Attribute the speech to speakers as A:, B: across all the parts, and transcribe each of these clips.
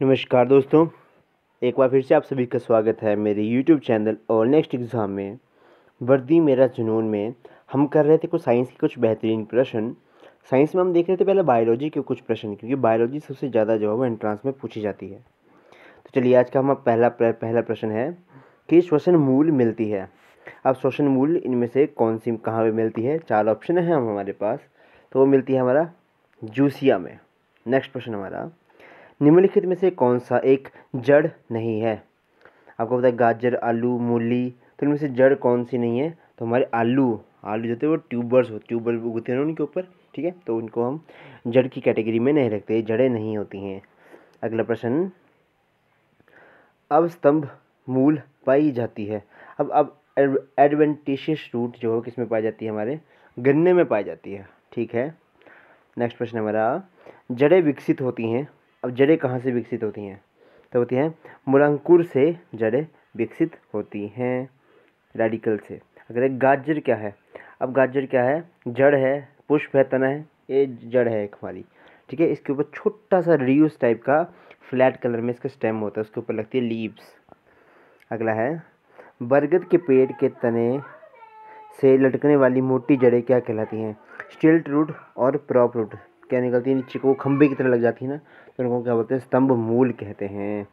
A: नमस्कार दोस्तों, एक बार फिर से आप सभी का स्वागत है मेरे YouTube चैनल और नेक्स्ट एग्ज़ाम में। वर्दी मेरा जुनून में हम कर रहे थे कुछ साइंस के कुछ बेहतरीन प्रश्न। साइंस में हम देख रहे थे पहले बायोलॉजी के कुछ प्रश्न, क्योंकि बायोलॉजी सबसे ज़्यादा जो है वो एंट्रांस में पूछी जाती है। तो चलिए आज का हमारा पहला पहला प्रश्न है कि श्वसन मूल मिलती है। अब श्वसन मूल इनमें से कौन सी, कहाँ पर मिलती है? चार ऑप्शन है हम हमारे पास तो वो मिलती है हमारा जूसिया में। नेक्स्ट प्रश्न हमारा निम्नलिखित में से कौन सा एक जड़ नहीं है? आपको पता है गाजर, आलू, मूली तो इनमें से जड़ कौन सी नहीं है? तो हमारे आलू आलू जो हैं वो ट्यूबर्स हो, ट्यूबर उगते हैं उनके ऊपर, ठीक है? तो उनको हम जड़ की कैटेगरी में नहीं रखते, जड़ें नहीं होती हैं। अगला प्रश्न, अब स्तंभ मूल पाई जाती है। अब अब एडवेंटिशियस रूट जो है किसमें पाई जाती है? हमारे गन्ने में पाई जाती है, ठीक है? नेक्स्ट प्रश्न हमारा, जड़ें विकसित होती हैं अब जड़ें कहाँ से विकसित होती हैं? तो होती हैं मूलांकुर से जड़ें विकसित होती हैं रेडिकल से। अगर गाजर क्या है? अब गाजर क्या है? जड़ है, पुष्प है, तना है, ये जड़ है एक हमारी। ठीक है? इसके ऊपर छोटा सा रियूस टाइप का फ्लैट कलर में इसका स्टेम होता है, उसके ऊपर लगती है लीव्स अगला है, बरगद के पेड़ के तने से लटकने वाली मोटी जड़ें क्या कहलाती हैं? स्टिल्ट रूट और प्रॉप रूट क्या निकलती है नीचे को खंबे की तरह लग जाती है ना तो उनको क्या बोलते हैं, स्तंभ मूल कहते हैं।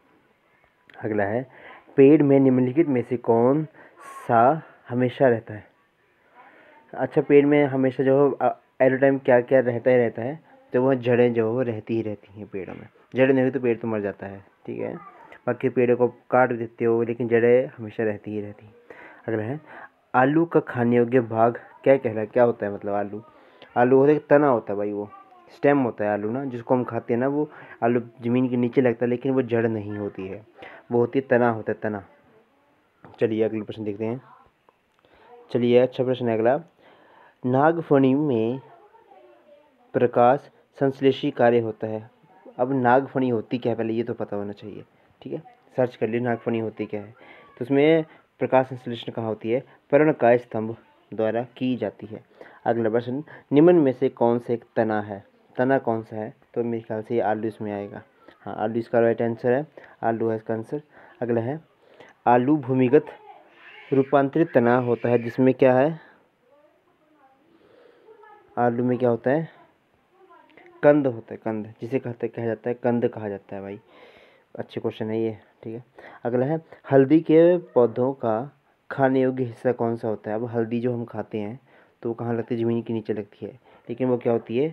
A: अगला है, पेड़ में निम्नलिखित में से कौन सा हमेशा रहता है? अच्छा पेड़ में हमेशा जो एट टाइम क्या क्या रहता ही रहता है? तो वह जड़ें जो वो रहती ही रहती हैं पेड़ों में। जड़ें नहीं तो पेड़ तो मर जाता है, ठीक है? बाकी पेड़ों को काट देते हो, लेकिन जड़ें हमेशा रहती ही रहती हैं। अगला है, आलू का खाने योग्य भाग क्या कहला, क्या होता है मतलब आलू? आलू होता है तना होता है भाई वो? स्टेम होता है आलू ना, जिसको हम खाते हैं ना, वो आलू ज़मीन के नीचे लगता है, लेकिन वो जड़ नहीं होती है। वो होती है तना, होता है तना। चलिए अगले प्रश्न देखते हैं। चलिए अच्छा प्रश्न है अगला। नागफणी में प्रकाश संश्लेषी कार्य होता है। अब नागफणी होती क्या है? पहले ये तो पता होना चाहिए, ठीक है? सर्च कर लिए, नागफणी होती क्या है? तो उसमें प्रकाश संश्लेषण कहाँ होती है? पर्णकाय स्तंभ द्वारा की जाती है। अगला प्रश्न, निम्न में से कौन से एक तना है? तना कौन सा है? तो मेरे ख्याल से ये आलू इसमें आएगा। हाँ आलू इसका राइट आंसर है। आलू है इसका आंसर अगला है, आलू भूमिगत रूपांतरित तना होता है, जिसमें क्या है? आलू में क्या होता है? कंद होता है, कंद, जिसे कहते, कहा जाता है, कंद कहा जाता है भाई। अच्छे क्वेश्चन है ये, ठीक है। अगला है, हल्दी के पौधों का खाने योग्य हिस्सा कौन सा होता है? अब हल्दी जो हम खाते हैं तो वो कहाँ लगती है? ज़मीन के नीचे लगती है। लेकिन वो क्या होती है?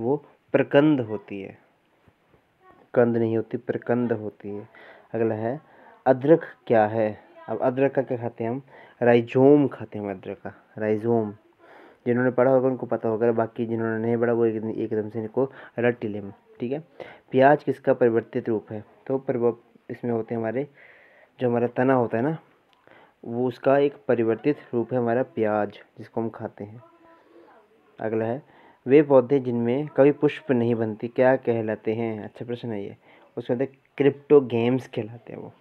A: वो प्रकंद होती है। कंद नहीं होती, प्रकंद होती है। अगला है, अदरक क्या है? अब अदरक का क्या खाते हैं हम? राइजोम खाते हैं हम अदरक का, राइजोम। जिन्होंने पढ़ा होगा उनको पता होगा, बाकी जिन्होंने नहीं पढ़ा वो एकदम से इनको रट लें ठीक है? प्याज किसका परिवर्तित रूप है? तो परिव इसमें होते हैं हमारे, जो हमारा तना होता है ना, वो उसका एक परिवर्तित रूप है हमारा प्याज, जिसको हम खाते हैं। अगला है वे पौधे जिनमें कभी पुष्प नहीं बनती, क्या कहलाते हैं? अच्छा प्रश्न है ये। उसमें होते क्रिप्टो गेम्स कहलाते हैं वो।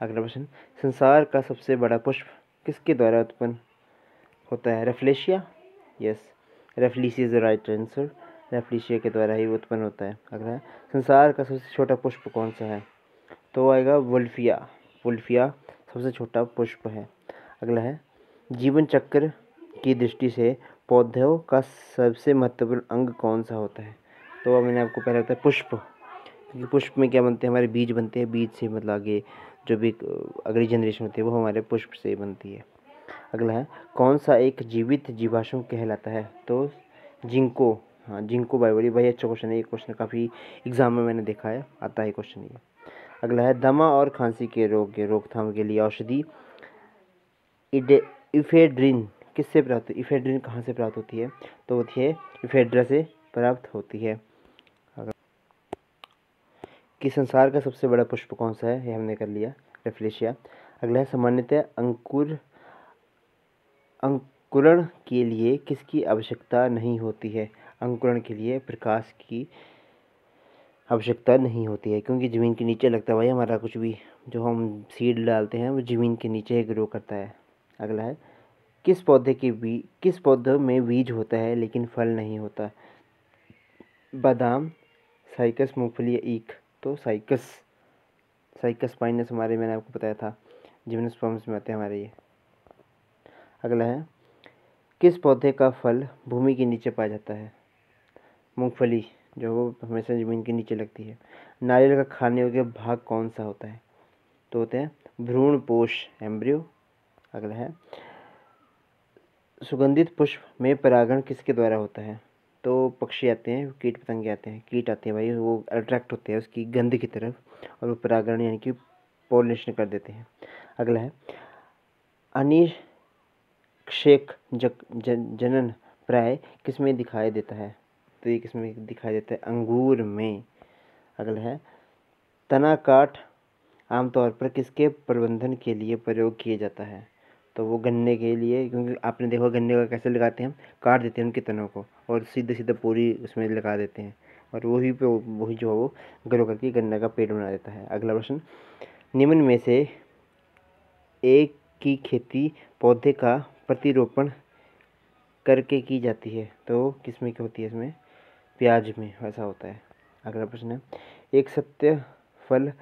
A: अगला प्रश्न, संसार का सबसे बड़ा पुष्प किसके द्वारा उत्पन्न होता है? Rafflesia? Yes. Rafflesia is the right answer. Rafflesia के द्वारा ही उत्पन्न होता है। अगला संसार का सबसे छोटा पुष्प कौन सा है? तो आएगा वुल्फिया। वुल्फिया सबसे छोटा पुष्प है। अगला है, जीवन चक्र की दृष्टि से पौधों का सबसे महत्वपूर्ण अंग कौन सा होता है? तो मैंने आपको पहले बताया पुष्प। क्योंकि पुष्प में क्या बनते हैं? हमारे बीज बनते हैं, बीज से मतलब आगे जो भी अगली जनरेशन होती है, वो हमारे पुष्प से बनती है। अगला है, कौन सा एक जीवित जीवाश्म कहलाता है? तो जिंको हाँ जिंको बायोली भाई अच्छा क्वेश्चन है, ये क्वेश्चन काफ़ी एग्ज़ाम में मैंने देखा है, आता है क्वेश्चन ये। अगला है, दमा और खांसी के रोग के, रोकथाम के लिए औषधि इफेड्रिन किससे प्राप्त, इफेड्रिन कहाँ से प्राप्त होती है? तो होती है, इफेड्रा से प्राप्त होती है। कि संसार का सबसे बड़ा पुष्प कौन सा है, ये हमने कर लिया, रेफ्लेशिया। अगला है सामान्यतः अंकुर, अंकुरण के लिए किसकी आवश्यकता नहीं होती है? अंकुरण के लिए प्रकाश की आवश्यकता नहीं होती है, क्योंकि ज़मीन के नीचे लगता है, भाई हमारा कुछ भी जो हम सीड डालते हैं, वो ज़मीन के नीचे ग्रो करता है। अगला है किस पौधे के बीज किस पौधे में बीज होता है लेकिन फल नहीं होता? बादाम, साइकस, मूंगफली ईख? तो साइकस। साइकस पाइनस हमारे, मैंने आपको बताया था। जिम्नोस्पर्म्स में आते हैं हमारे ये। अगला है, किस पौधे का फल भूमि के नीचे पाया जाता है? मूंगफली, जो वो हमेशा ज़मीन के नीचे लगती है। नारियल का खाने योग्य भाग कौन सा होता है? तो होते हैं भ्रूण पोष, एम्ब्रियो। अगला है सुगंधित पुष्प में परागण किसके द्वारा होता है? तो पक्षी आते हैं, कीट पतंगे आते हैं। कीट आते हैं भाई, वो अट्रैक्ट होते हैं उसकी गंध की तरफ़ और वो परागण यानी कि पोलिनेशन कर देते हैं। अगला है अनिक्षेक जनन प्राय किसमें दिखाई देता है? तो ये किसमें दिखाई देता है? अंगूर में। अगला है, तना काठ आमतौर पर किसके प्रबंधन के लिए प्रयोग किया जाता है? तो वो गन्ने के लिए, क्योंकि आपने देखा गन्ने का कैसे लगाते हैं काट देते हैं उनके तनों को और सीधे सीधे पूरी उसमें लगा देते हैं। और वही पे वही जो है वो ग्रो करके गन्ने का पेड़ बना देता है। अगला प्रश्न, निम्न में से एक की खेती पौधे का प्रतिरोपण करके की जाती है तो किसमें क्या होती है इसमें? प्याज में ऐसा होता है। अगला प्रश्न है, एक सत्य फल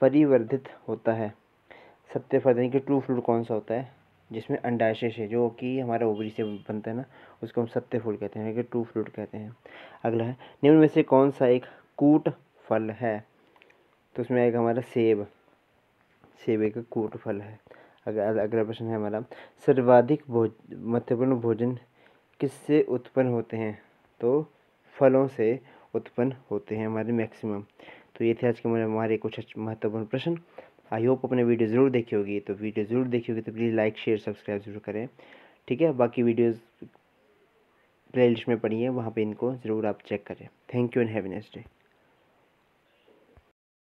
A: परिवर्धित होता है? सत्य फल यानी कि ट्रू फ्रूट कौन सा होता है? जिसमें अंडाशय है, जो कि हमारा ओवरी से बनता है ना, उसको हम सत्य फूल कहते हैं कि ट्रू फ्रूट कहते हैं। अगला है, निम्न में से कौन सा एक कूट फल है? तो उसमें आएगा हमारा सेब। सेब एक कूट फल है। अगर अगला प्रश्न है हमारा, सर्वाधिक भोज, महत्वपूर्ण भोजन किससे उत्पन्न होते हैं? तो फलों से उत्पन्न होते हैं हमारे मैक्सिमम तो ये थे आज के हमारे कुछ महत्वपूर्ण प्रश्न। आई होप अपने वीडियो ज़रूर देखी होगी। तो वीडियो ज़रूर देखी होगी तो प्लीज़ लाइक शेयर सब्सक्राइब ज़रूर करें। ठीक है? बाकी वीडियोज़ प्ले लिस्ट में पड़ी है, वहाँ पे इनको ज़रूर आप चेक करें। Thank you and have a next day